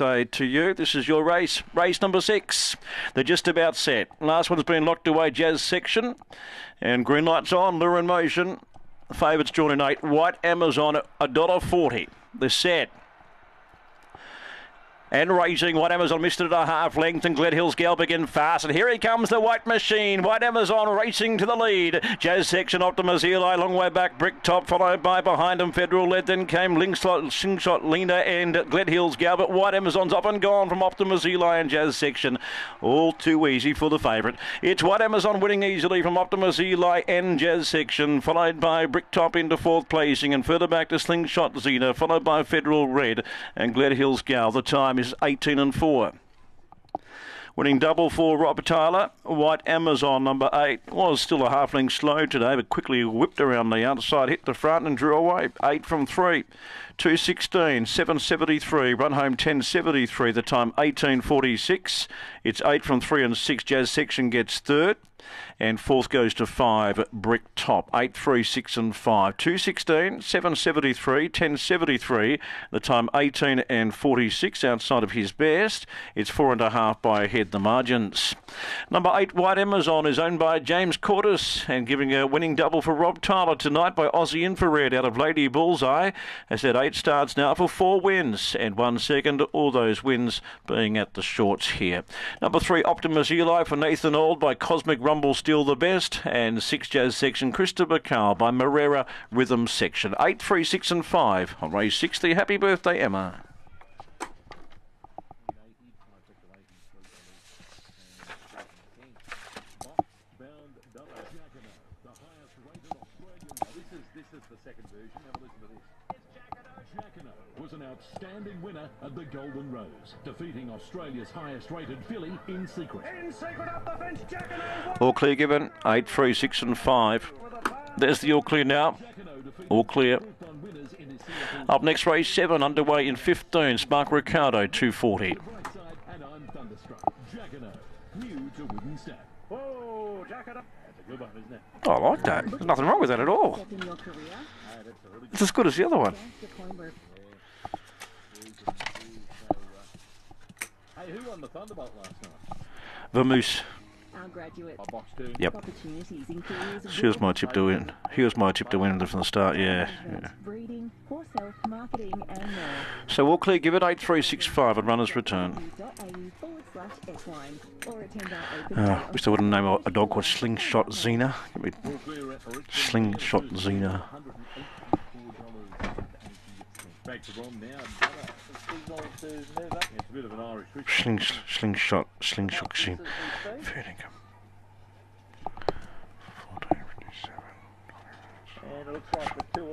birthday to you. This is your race, race number six. They're just about set. Last one's been locked away, Jazz section. And green lights on, lure in motion. Favourites drawn in eight. White Amazon, $1.40. They're set and racing. White Amazon missed it a half length, and Glen Hills Gal begin fast. And here he comes, the White Machine. White Amazon racing to the lead. Jazz Section, Optimus Eli, long way back. Brick Top followed by behind him. Federal Red, then came Linkslot, Slingshot, Lena, and Glen Hills Gal. But White Amazon's up and gone from Optimus Eli and Jazz Section. All too easy for the favourite. It's White Amazon winning easily from Optimus Eli and Jazz Section, followed by Brick Top into fourth placing, and further back to Slingshot Xena, followed by Federal Red and Glen Hills Gal. The time is 18 and 4. Winning double for Robert Tyler. White Amazon, number eight, was still a half length slow today, but quickly whipped around the outside, hit the front and drew away. Eight from three. 216, 773, run home 1073, the time 1846. It's eight from three and six. Jazz Section gets third. And fourth goes to five, Brick Top. Eight, three, six, and five. 216, 773, 1073. The time 18 and 46 outside of his best. It's four and a half by a head, the margins. Number eight, White Amazon, is owned by James Cortis and giving a winning double for Rob Tyler tonight by Aussie Infrared out of Lady Bullseye. Has had eight starts now for four wins and one second. All those wins being at the shorts here. Number three, Optimus Eli for Nathan Old by Cosmic Rumble Still the Best. And six Jazz Section, Christopher Carl by Marrera Rhythm Section. Eight, three, six, and five on race 60. Happy birthday, Emma. Was an outstanding winner at the Golden Rose, defeating Australia's highest rated filly in secret. In secret up the fence, Jacquino. All clear given. Eight, three, six, and five. There's the all clear now. All clear. Up next, race seven underway in 15. Spark Ricardo, 240. And I'm thunderstruck. Jacquino, new to Wooden Step. Oh, That's a good one, isn't it? Oh, I like that. There's nothing wrong with that at all. Step in your career. It's as good as the other one. Hey, who won the Thunderbolt last night? Vermoose. Our graduates. By box two. Yep. Opportunities in careers of She was my tip to win. He was my tip to win from the start, yeah. yeah. breeding, horse health, marketing, and more. So all clear, give it 8365 and runners return. au forward slash equine or attend our open Uh, day on wish they wouldn't name a, a dog called Slingshot Xena. Give me All clear at Richmond. Slingshot Xena. $184.80. Back to Ron now. It's a bit of an Irish trick. Sling, slingshot, slingshot Fair income. 14, 57. And it looks like the two